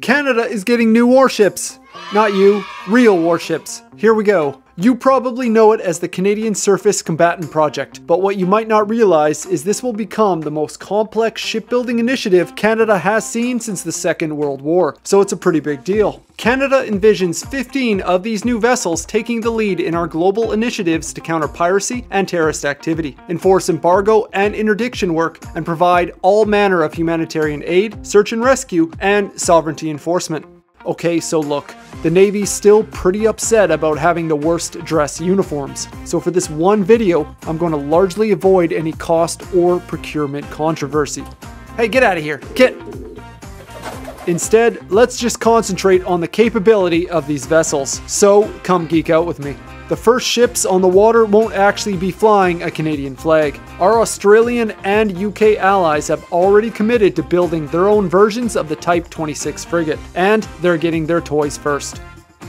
Canada is getting new warships. Not you, real warships. Here we go. You probably know it as the Canadian Surface Combatant Project, but what you might not realize is this will become the most complex shipbuilding initiative Canada has seen since the Second World War, so it's a pretty big deal. Canada envisions 15 of these new vessels taking the lead in our global initiatives to counter piracy and terrorist activity, enforce embargo and interdiction work, and provide all manner of humanitarian aid, search and rescue, and sovereignty enforcement. Okay, so look, the Navy's still pretty upset about having the worst dress uniforms. So for this one video, I'm going to largely avoid any cost or procurement controversy. Hey, get out of here. Get. Instead, let's just concentrate on the capability of these vessels. So, come geek out with me the first ships on the water won't actually be flying a Canadian flag. Our Australian and UK allies have already committed to building their own versions of the Type 26 frigate, and they're getting their toys first.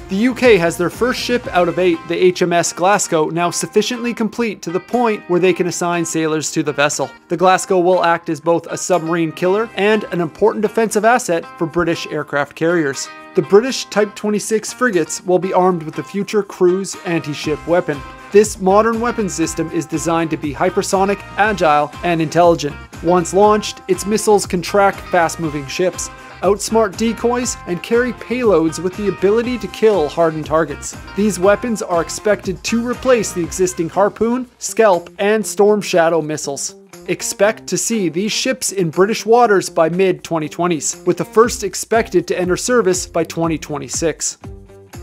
The UK has their first ship out of eight, the HMS Glasgow, now sufficiently complete to the point where they can assign sailors to the vessel. The Glasgow will act as both a submarine killer and an important defensive asset for British aircraft carriers. The British Type 26 frigates will be armed with the future cruise anti-ship weapon. This modern weapon system is designed to be hypersonic, agile, and intelligent. Once launched, its missiles can track fast-moving ships, outsmart decoys, and carry payloads with the ability to kill hardened targets. These weapons are expected to replace the existing Harpoon, Scalp, and Storm Shadow missiles. Expect to see these ships in British waters by mid 2020s, with the first expected to enter service by 2026.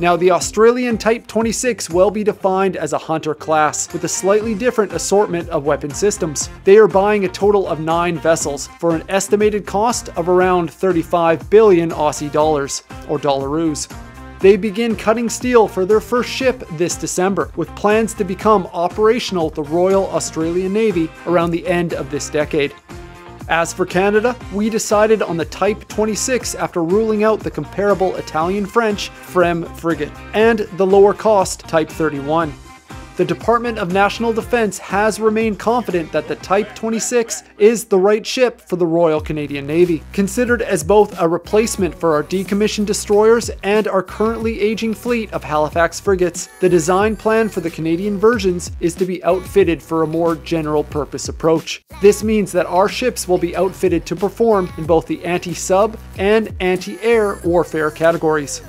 Now, the Australian Type 26 will be defined as a hunter class, with a slightly different assortment of weapon systems. They are buying a total of 9 vessels for an estimated cost of around 35 billion Aussie dollars, or dollaroos. They begin cutting steel for their first ship this December, with plans to become operational the Royal Australian Navy around the end of this decade. As for Canada, we decided on the Type 26 after ruling out the comparable Italian French FREMM frigate and the lower cost Type 31 the Department of National Defense has remained confident that the Type 26 is the right ship for the Royal Canadian Navy. Considered as both a replacement for our decommissioned destroyers and our currently aging fleet of Halifax frigates, the design plan for the Canadian versions is to be outfitted for a more general purpose approach. This means that our ships will be outfitted to perform in both the anti-sub and anti-air warfare categories.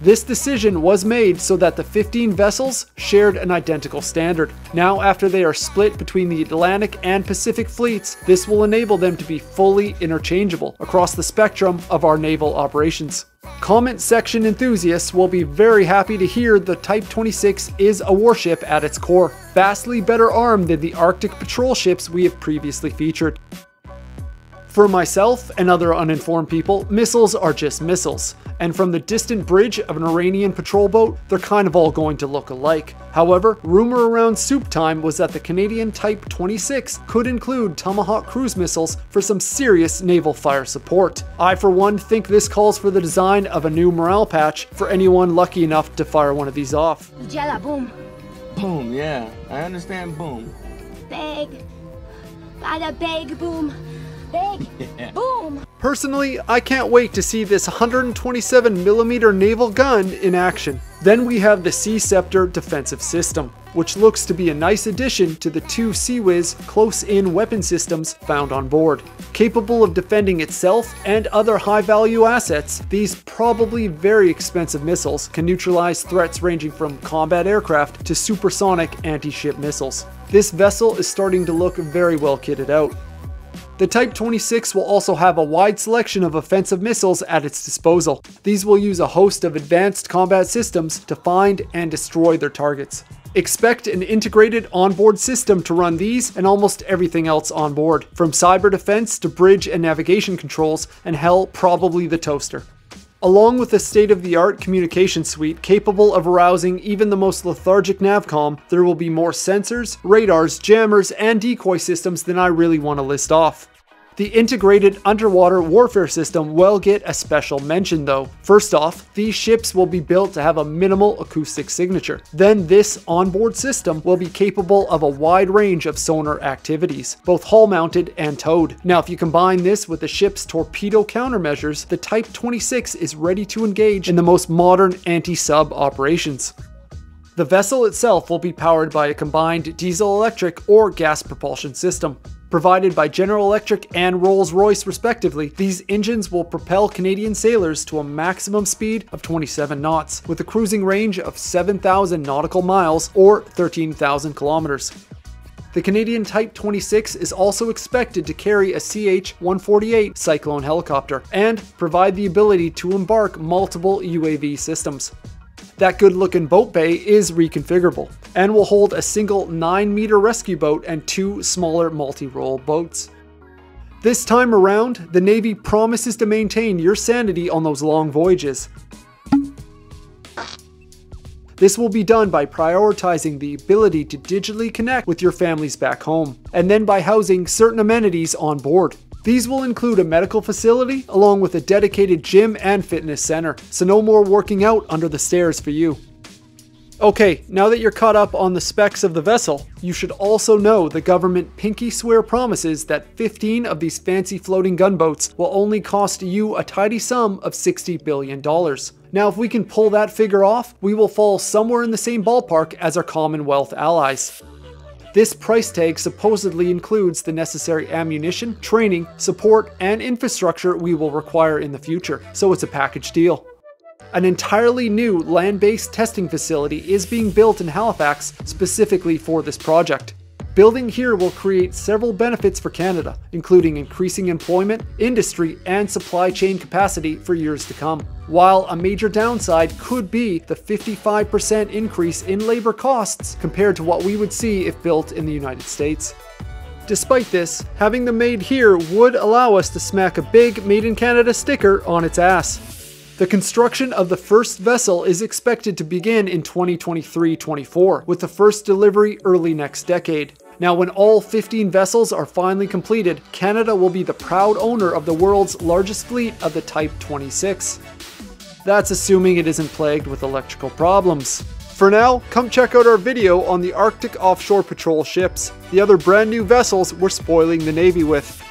This decision was made so that the 15 vessels shared an identical standard. Now, after they are split between the Atlantic and Pacific fleets, this will enable them to be fully interchangeable across the spectrum of our naval operations. Comment section enthusiasts will be very happy to hear the Type 26 is a warship at its core, vastly better armed than the Arctic patrol ships we have previously featured. For myself and other uninformed people, missiles are just missiles, and from the distant bridge of an Iranian patrol boat, they're kind of all going to look alike. However, rumor around soup time was that the Canadian Type 26 could include Tomahawk cruise missiles for some serious naval fire support. I for one think this calls for the design of a new morale patch for anyone lucky enough to fire one of these off. Jella, boom. Boom, yeah. I understand boom. Big. Bada big boom. Big. Boom. Personally, I can't wait to see this 127mm naval gun in action. Then we have the Sea Ceptor defensive system, which looks to be a nice addition to the two CIWS close-in weapon systems found on board. Capable of defending itself and other high-value assets, these probably very expensive missiles can neutralize threats ranging from combat aircraft to supersonic anti-ship missiles. This vessel is starting to look very well kitted out. The Type 26 will also have a wide selection of offensive missiles at its disposal. These will use a host of advanced combat systems to find and destroy their targets. Expect an integrated onboard system to run these and almost everything else on board, from cyber defense to bridge and navigation controls, and hell, probably the toaster. Along with a state-of-the-art communication suite capable of arousing even the most lethargic navcom, there will be more sensors, radars, jammers, and decoy systems than I really want to list off. The integrated underwater warfare system will get a special mention though. First off, these ships will be built to have a minimal acoustic signature. Then this onboard system will be capable of a wide range of sonar activities, both hull mounted and towed. Now if you combine this with the ship's torpedo countermeasures, the Type 26 is ready to engage in the most modern anti-sub operations. The vessel itself will be powered by a combined diesel-electric or gas propulsion system. Provided by General Electric and Rolls-Royce respectively, these engines will propel Canadian sailors to a maximum speed of 27 knots, with a cruising range of 7,000 nautical miles or 13,000 kilometers. The Canadian Type 26 is also expected to carry a CH-148 Cyclone helicopter and provide the ability to embark multiple UAV systems. That good looking boat bay is reconfigurable and will hold a single 9 meter rescue boat and two smaller multi role boats. This time around, the Navy promises to maintain your sanity on those long voyages. This will be done by prioritizing the ability to digitally connect with your families back home, and then by housing certain amenities on board. These will include a medical facility along with a dedicated gym and fitness center, so no more working out under the stairs for you. Okay, now that you're caught up on the specs of the vessel, you should also know the government pinky swear promises that 15 of these fancy floating gunboats will only cost you a tidy sum of $60 billion. Now, if we can pull that figure off, we will fall somewhere in the same ballpark as our Commonwealth allies. This price tag supposedly includes the necessary ammunition, training, support, and infrastructure we will require in the future, so it's a package deal. An entirely new land based testing facility is being built in Halifax specifically for this project. Building here will create several benefits for Canada, including increasing employment, industry, and supply chain capacity for years to come. While a major downside could be the 55% increase in labor costs compared to what we would see if built in the United States. Despite this, having them made here would allow us to smack a big Made in Canada sticker on its ass. The construction of the first vessel is expected to begin in 2023-24, with the first delivery early next decade. Now, when all 15 vessels are finally completed, Canada will be the proud owner of the world's largest fleet of the Type 26. That's assuming it isn't plagued with electrical problems. For now, come check out our video on the Arctic Offshore Patrol ships, the other brand new vessels we're spoiling the Navy with.